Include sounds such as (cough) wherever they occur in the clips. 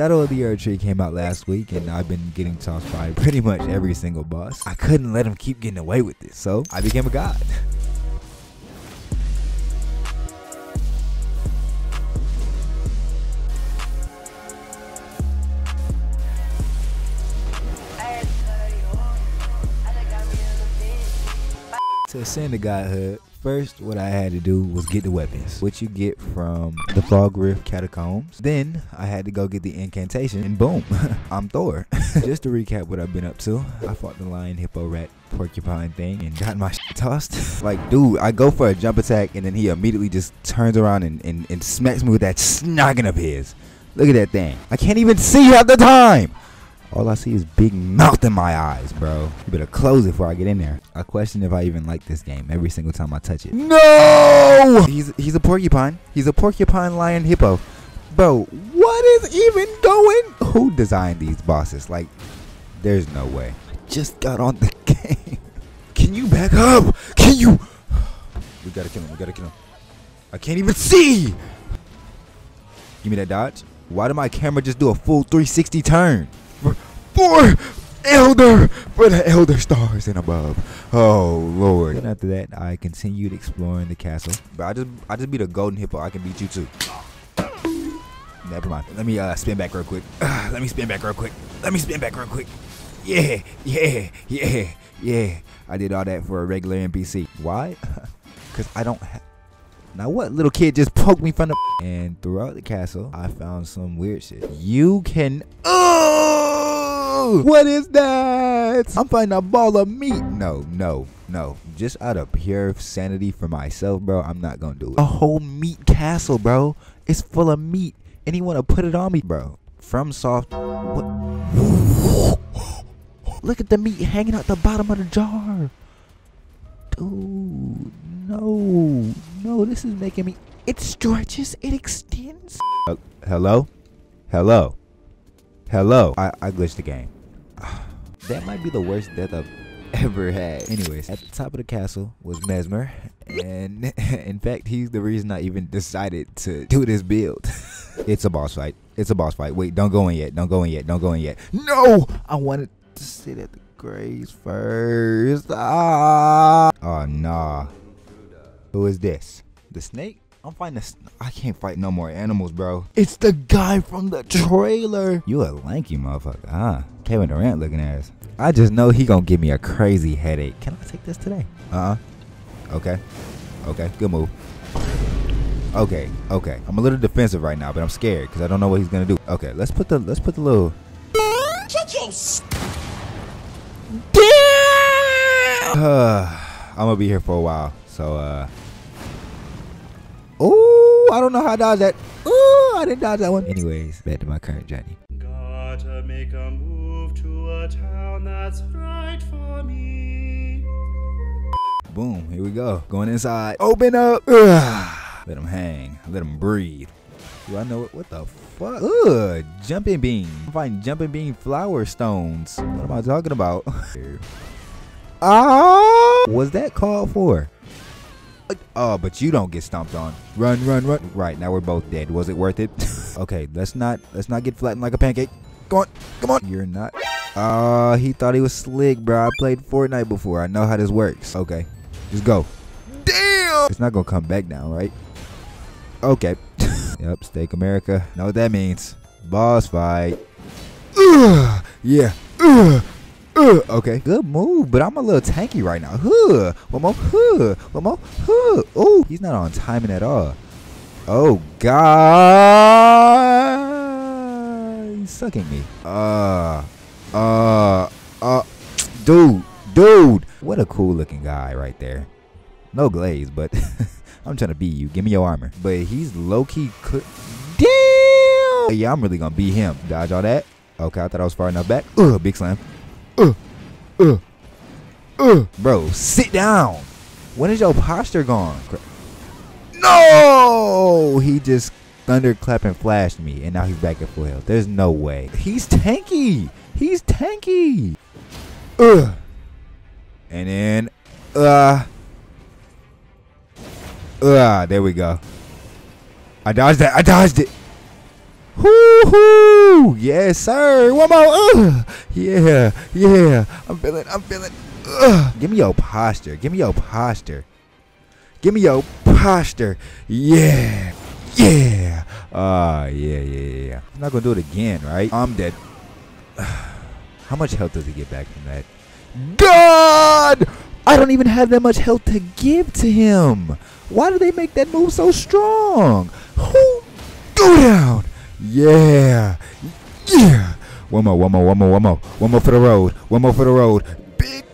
Shadow of the Erdtree came out last week, and I've been getting tossed by pretty much every single boss. I couldn't let him keep getting away with this, so I became a god. To ascend to godhood, first what I had to do was get the weapons, which you get from the Fog Rift catacombs. Then I had to go get the incantation, and boom, (laughs) I'm Thor. (laughs) Just to recap what I've been up to, I fought the lion, hippo, rat, porcupine thing and got my (laughs) tossed. like, dude, I go for a jump attack, and then he immediately just turns around and, and, and smacks me with that snogging of his. Look at that thing. I can't even see half the time. All I see is big mouth in my eyes, bro. You better close it before I get in there. I question if I even like this game every single time I touch it. No! He's he's a porcupine. He's a porcupine lion hippo. Bro, what is even going? Who designed these bosses? Like, there's no way. I just got on the (laughs) game. Can you back up? Can you? We gotta kill him. We gotta kill him. I can't even see. Give me that dodge. Why did my camera just do a full 360 turn? For Elder, for the Elder stars and above. Oh Lord. And after that, I continued exploring the castle. But I just, I just beat a golden hippo. I can beat you too. Never mind. Let me uh, spin back real quick. Uh, (sighs) let me spin back real quick. Let me spin back real quick. Yeah, yeah, yeah, yeah. I did all that for a regular NPC. Why? (laughs) Because I don't have. Now what little kid just poked me from the and throughout the castle I found some weird shit. You can Oh what is that? I'm finding a ball of meat. No, no, no. Just out of pure sanity for myself, bro, I'm not gonna do it. A whole meat castle, bro. It's full of meat. And you wanna put it on me, bro. From soft what (gasps) Look at the meat hanging out the bottom of the jar. Dude, no, no, this is making me. It stretches, it extends. Uh, hello, hello, hello. I, I glitched the game. That might be the worst death I've (laughs) ever had. Anyways, at the top of the castle was Messmer, and (laughs) in fact, he's the reason I even decided to do this build. (laughs) it's a boss fight. It's a boss fight. Wait, don't go in yet. Don't go in yet. Don't go in yet. No, I wanted to sit at the graves first. Ah. Oh nah. Who is this? The snake? I'm fighting the. I can't fight no more animals, bro. It's the guy from the trailer. You a lanky motherfucker, huh? Kevin Durant looking ass. I just know he gonna give me a crazy headache. Can I take this today? Uh huh. Okay. Okay. Good move. Okay. Okay. I'm a little defensive right now, but I'm scared because I don't know what he's gonna do. Okay. Let's put the. Let's put the little. Shut your. Damn! (sighs) I'm gonna be here for a while, so uh. I don't know how I dodged that. Oh, I didn't dodge that one. Anyways, back to my current journey. Gotta make a move to a town that's right for me. Boom, here we go. Going inside. Open up. Ugh. (sighs) Let him hang. Let him breathe. Do I know what, what the fuck? Ugh, jumping bean. I'm finding jumping bean flower stones. What am I talking about? (laughs) ah, was that called for? Oh, but you don't get stomped on. Run, run, run. Right, now we're both dead. Was it worth it? (laughs) okay, let's not let's not get flattened like a pancake. Come on, come on. You're not. Uh, he thought he was slick, bro. I played Fortnite before. I know how this works. Okay, just go. Damn! It's not gonna come back now, right? Okay. (laughs) yep, Stake of Marika. Know what that means. Boss fight. (sighs) (sighs) Ugh, yeah. Ugh. Uh, okay, good move, but I'm a little tanky right now. Huh, one more, huh, one more, huh. Oh, he's not on timing at all. Oh God, he's sucking me. Uh, uh, uh, dude, dude. What a cool looking guy right there. No glaze, but (laughs) I'm trying to beat you. Give me your armor. But he's low key. Damn. Yeah, I'm really gonna beat him. Dodge all that. Okay, I thought I was far enough back. Ugh, big slam. Uh, uh, uh. Bro, sit down. When is your posture gone? No! He just thunderclap and flashed me, and now he's back at full health. There's no way. He's tanky. He's tanky. Uh. And then, uh. Uh, there we go. I dodged that. I dodged it. Woo-hoo! Yes, sir. One more. Ugh. Yeah, yeah. I'm feeling. I'm feeling. Ugh. Give me your posture. Give me your posture. Give me your posture. Yeah. Yeah. Ah, yeah, yeah, yeah. I'm not gonna do it again, right? I'm dead. (sighs) How much health does he get back from that? God! I don't even have that much health to give to him. Why do they make that move so strong? Who? Go down. Yeah. Yeah. One more, one more, one more, one more. One more for the road. One more for the road. Big.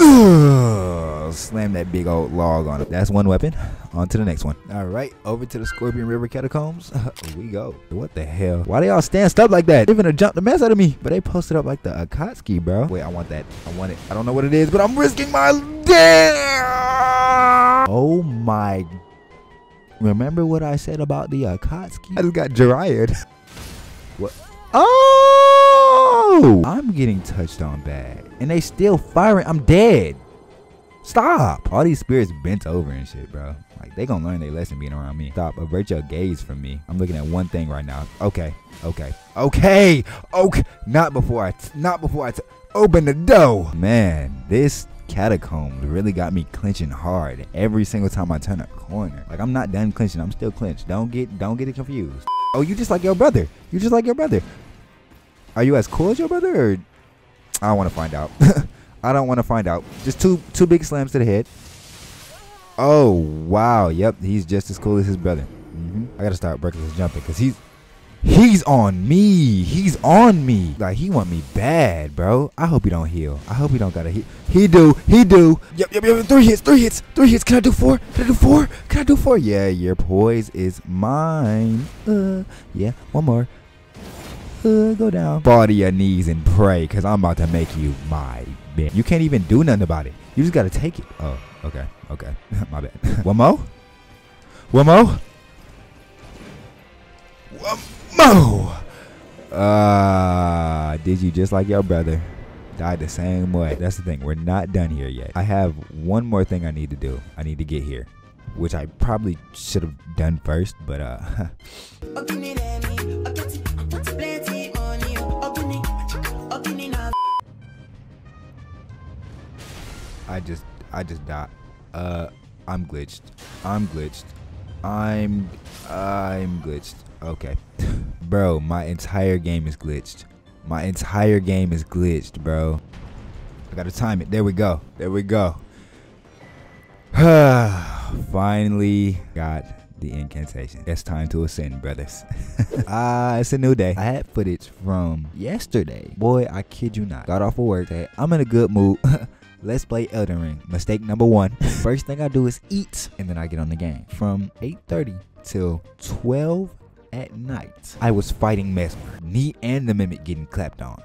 Ugh. Slam that big old log on it. That's one weapon. On to the next one. All right, over to the Scorpion River Catacombs. (laughs) we go. What the hell? Why they all stand up like that? They're gonna jump the mess out of me. But they posted up like the Akatsuki, bro. Wait, I want that. I want it. I don't know what it is, but I'm risking my damn. Oh my. Remember what I said about the uh, Akatsuki? I just got Jiraiya. (laughs) what? Oh! I'm getting touched on bad. And they still firing. I'm dead. Stop. All these spirits bent over and shit, bro. Like they gonna learn their lesson being around me. Stop. Avert your gaze from me. I'm looking at one thing right now. Okay. Okay. Okay. Okay. Not before I. T- not before I t- open the door. Man, this catacomb really got me clenching hard every single time I turn a corner. Like I'm not done clenching. I'm still clenched. Don't get. Don't get it confused. Oh, you just like your brother. You just like your brother. Are you as cool as your brother? Or I want to find out. (laughs) I don't want to find out. Just two two big slams to the head. Oh wow, yep, he's just as cool as his brother. hmm I gotta start breaking reckless jumping because he's he's on me. He's on me. Like he want me bad, bro. I hope he don't heal. I hope he don't gotta heal. He do. He do. Yep, yep, yep. Three hits. Three hits. Three hits. Can I do four? Can I do four? Can I do four? Yeah, your poise is mine. Uh, yeah. One more. Uh, go down. Fall to your knees and pray, cause I'm about to make you my man. You can't even do nothing about it. You just gotta take it. Oh, okay, okay. (laughs) my bad. (laughs) One more. One more. One more. Uh, did you just like your brother? Died the same way. That's the thing. We're not done here yet. I have one more thing I need to do. I need to get here, which I probably should have done first, but uh. (laughs) I just I just died. Uh I'm glitched. I'm glitched. I'm I'm glitched. Okay. (laughs) bro, my entire game is glitched. My entire game is glitched, bro. I gotta time it. There we go. There we go. (sighs) Finally got the incantation. It's time to ascend, brothers. (laughs) Ah, it's a new day. I had footage from yesterday. Boy, I kid you not. Got off of work. Said, I'm in a good mood. (laughs) Let's play Elden Ring. Mistake number one. (laughs) First thing I do is eat, and then I get on the game. From 8:30 till 12 at night, I was fighting Messmer. Me and the Mimic getting clapped on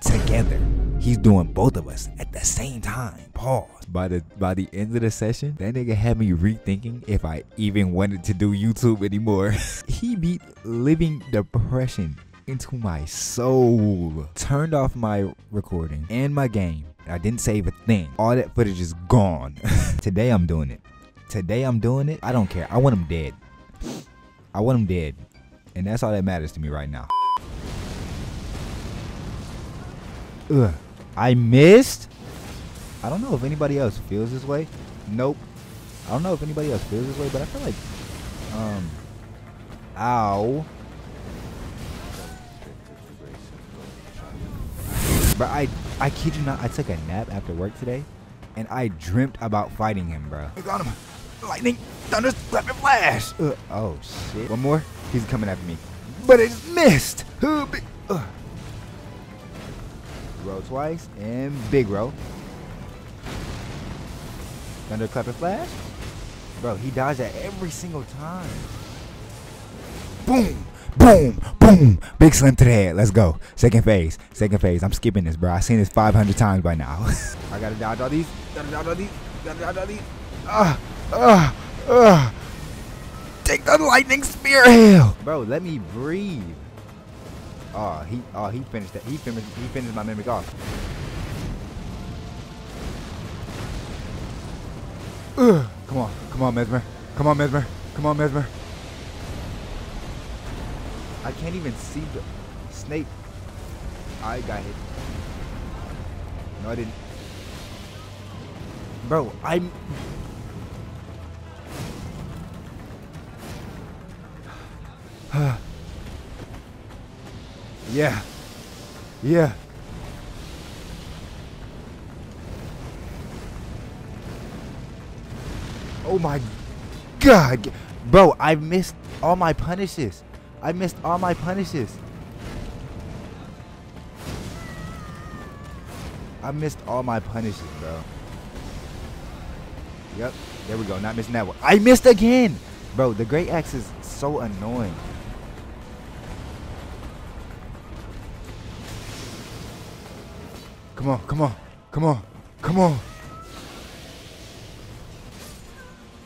together. He's doing both of us at the same time. Pause. By the by the end of the session, that nigga had me rethinking if I even wanted to do YouTube anymore. (laughs) he beat living depression into my soul. Turned off my recording and my game. I didn't save a thing. All that footage is gone. (laughs) Today I'm doing it. Today I'm doing it. I don't care. I want him dead. I want him dead. And that's all that matters to me right now. Ugh. I missed? I don't know if anybody else feels this way. Nope. I don't know if anybody else feels this way, but I feel like um ow. But I I kid you not, I took a nap after work today and I dreamt about fighting him, bro. I got him. Lightning, thunder, rapid flash. Uh, oh shit. One more. He's coming after me. But it missed. Uh. Roll twice and big row. Thunder clap and flash. Bro, he dodged that every single time. Boom, boom, boom. Big slam to the head. Let's go. Second phase. Second phase. I'm skipping this, bro. I've seen this 500 times by now. (laughs) I gotta dodge all these. Gotta dodge all these. Gotta dodge all these. Ah, ah, ah. Take the lightning spear hell. Bro, let me breathe. Oh, he oh he finished that. He finished he finished my mimic off. Ugh. Come on, come on, Messmer. Come on, Messmer. Come on, Messmer. I can't even see the snake. I got hit. No, I didn't. Bro, I'm. Yeah. Yeah. Oh my god. Bro, I missed all my punishes. I missed all my punishes. I missed all my punishes, bro. Yep, there we go. Not missing that one. I missed again, bro. The great axe is so annoying. Come on, come on, come on, come on.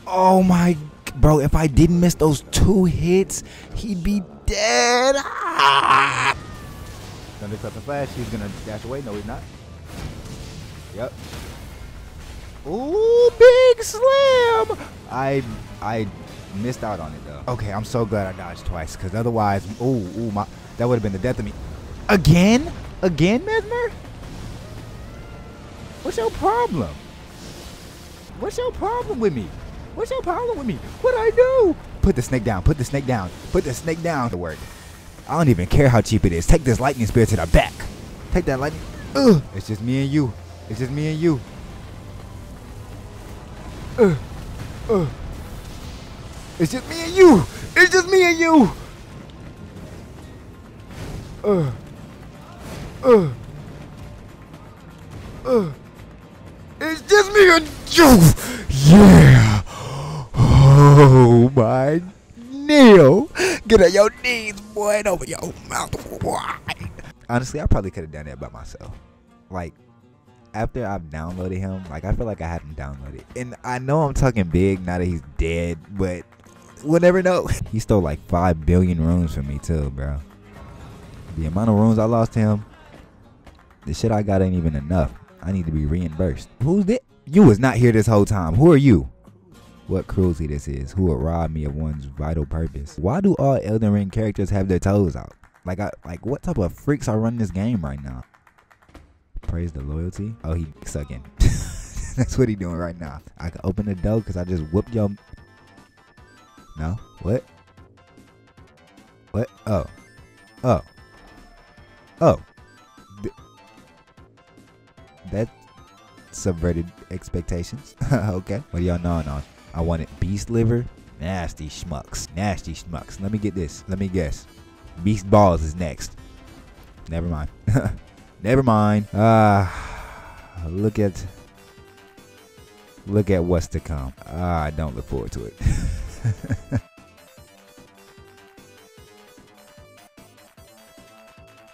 Oh my, bro! If I didn't miss those two hits, he'd be dead. Ah! Thunderclap and flash. He's gonna dash away. No, he's not. Yep. Ooh, big slam! I I missed out on it though. Okay, I'm so glad I dodged twice, cause otherwise, ooh, ooh, my that would have been the death of me. Again? Again, Messmer? What's your problem? What's your problem with me? What's your problem with me? What I do? Put the snake down. Put the snake down. Put the snake down. To work. I don't even care how cheap it is. Take this lightning spear to the back. Take that lightning. Ugh. It's just me and you. It's just me and you. Uh, uh. It's just me and you. It's just me and you. Uh. Uh. Uh. It's just me and you. Yeah. Oh my nail. Get on your knees, boy, and over your mouth, boy. Honestly, I probably could have done that by myself. Like, after I've downloaded him, like I feel like I had him downloaded. And I know I'm talking big now that he's dead, but we'll never know. He stole like five billion runes from me too, bro. The amount of runes I lost to him, the shit I got ain't even enough. I need to be reimbursed. Who's that? You was not here this whole time. Who are you? What cruelty this is. Who will rob me of one's vital purpose? Why do all Elden Ring characters have their toes out? Like I like what type of freaks are running this game right now? Praise the loyalty. Oh, he sucking. (laughs) That's what he doing right now. I can open the door because I just whooped your. No. What? What? Oh. Oh. Oh. Th- that subverted expectations. (laughs) okay. What y'all know on? I wanted beast liver. Nasty schmucks. Nasty schmucks. Let me get this. Let me guess. Beast balls is next. Never mind. (laughs) Never mind. Ah, look at look at what's to come. Ah, I don't look forward to it. (laughs)